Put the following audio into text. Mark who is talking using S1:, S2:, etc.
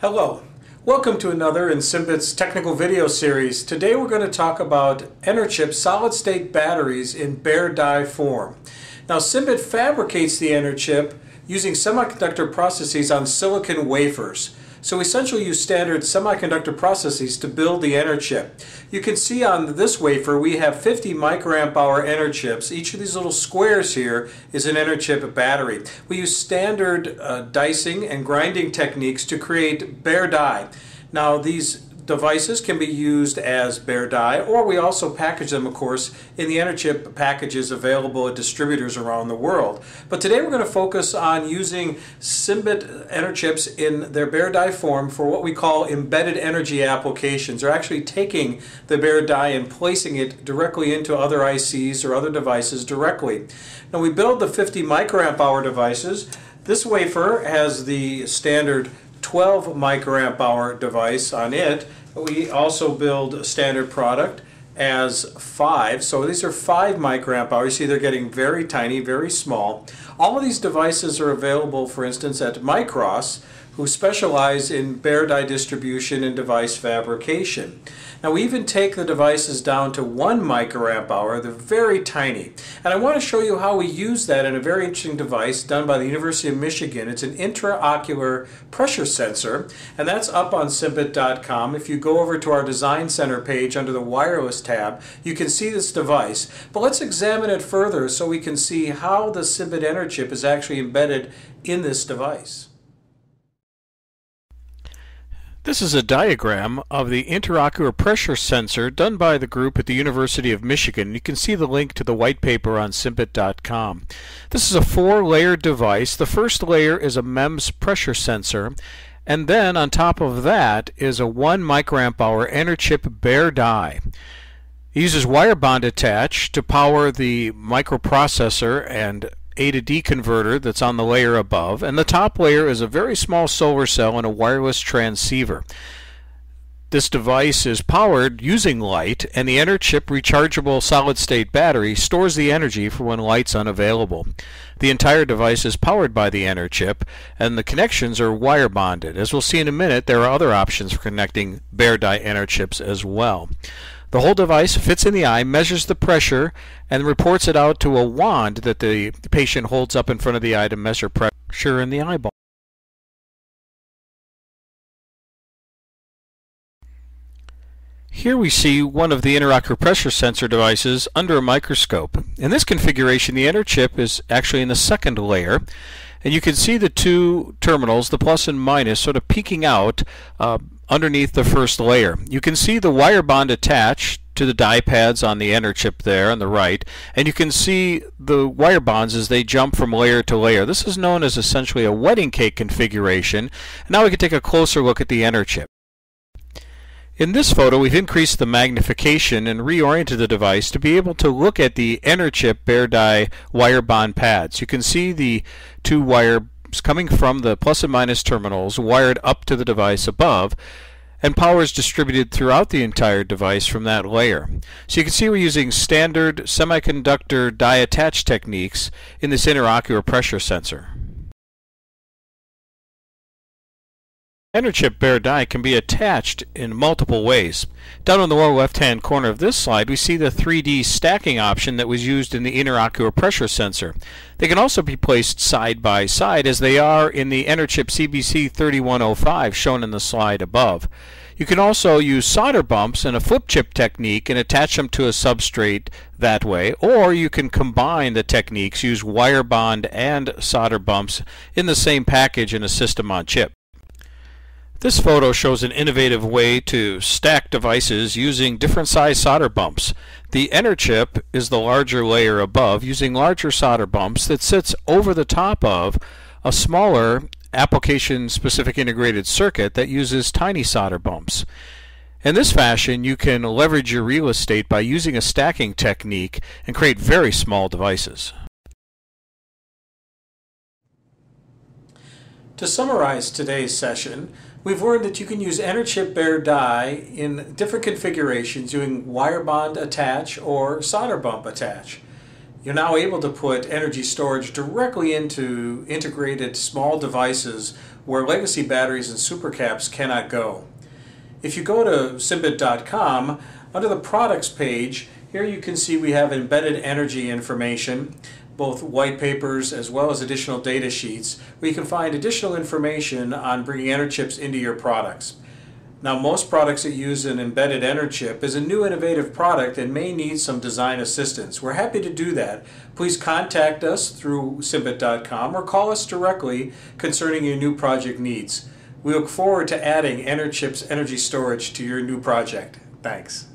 S1: Hello, welcome to another in Cymbet's technical video series. Today we're going to talk about Enerchip solid state batteries in bare die form. Now Simbit fabricates the Enerchip using semiconductor processes on silicon wafers. So essentially use standard semiconductor processes to build the Enerchip. You can see on this wafer we have 50 microamp hour Enerchips. Each of these little squares here is an Enerchip battery. We use standard uh, dicing and grinding techniques to create bare die. Now these devices can be used as bare die, or we also package them, of course, in the Enerchip packages available at distributors around the world. But today we're going to focus on using Cymbet Enerchips in their bare die form for what we call embedded energy applications. They're actually taking the bare die and placing it directly into other ICs or other devices directly. Now we build the 50 microamp hour devices. This wafer has the standard 12 microamp hour device on it we also build a standard product as 5. So these are 5 microamp hours. You see they're getting very tiny, very small. All of these devices are available, for instance, at Micross, who specialize in bare die distribution and device fabrication. Now we even take the devices down to one microamp hour. They're very tiny. And I want to show you how we use that in a very interesting device done by the University of Michigan. It's an intraocular pressure sensor, and that's up on Cymbet.com. If you go over to our Design Center page under the Wireless tab, you can see this device. But let's examine it further so we can see how the Simbit Enerchip is actually embedded in this device.
S2: This is a diagram of the intraocular pressure sensor done by the group at the University of Michigan. You can see the link to the white paper on cymbet.com. This is a four-layer device. The first layer is a MEMS pressure sensor and then on top of that is a 1 microamp hour Enerchip bare die. It uses wire bond attach to power the microprocessor and a to D converter that's on the layer above, and the top layer is a very small solar cell and a wireless transceiver. This device is powered using light, and the Enerchip rechargeable solid state battery stores the energy for when light's unavailable. The entire device is powered by the Enerchip, and the connections are wire bonded. As we'll see in a minute, there are other options for connecting bare die Enerchips as well. The whole device fits in the eye, measures the pressure, and reports it out to a wand that the patient holds up in front of the eye to measure pressure in the eyeball. Here we see one of the intraocular pressure sensor devices under a microscope. In this configuration, the Enerchip is actually in the second layer, and you can see the two terminals, the plus and minus, sort of peeking out uh, underneath the first layer. You can see the wire bond attached to the die pads on the inner Enerchip there on the right and you can see the wire bonds as they jump from layer to layer. This is known as essentially a wedding cake configuration. now we can take a closer look at the Enerchip. In this photo we've increased the magnification and reoriented the device to be able to look at the Enerchip bare die wire bond pads. You can see the two wires coming from the plus and minus terminals wired up to the device above and power is distributed throughout the entire device from that layer. So you can see we're using standard semiconductor die attach techniques in this intraocular pressure sensor. Enerchip bare die can be attached in multiple ways. Down on the lower left hand corner of this slide we see the 3D stacking option that was used in the intraocular pressure sensor. They can also be placed side by side as they are in the Enerchip CBC 3105 shown in the slide above. You can also use solder bumps and a flip chip technique and attach them to a substrate that way, or you can combine the techniques, use wire bond and solder bumps in the same package in a system on chip. This photo shows an innovative way to stack devices using different size solder bumps. The inner Enerchip is the larger layer above using larger solder bumps that sits over the top of a smaller application-specific integrated circuit that uses tiny solder bumps. In this fashion, you can leverage your real estate by using a stacking technique and create very small devices.
S1: To summarize today's session, we've learned that you can use Enerchip bare die in different configurations using wire bond attach or solder bump attach. You're now able to put energy storage directly into integrated small devices where legacy batteries and supercaps cannot go. If you go to Cymbet.com, under the products page, here you can see we have embedded energy information, both white papers as well as additional data sheets, where you can find additional information on bringing Enerchips into your products. Now most products that use an embedded Enerchip is a new innovative product and may need some design assistance. We're happy to do that. Please contact us through Cymbet.com or call us directly concerning your new project needs. We look forward to adding Enerchip's energy storage to your new project. Thanks.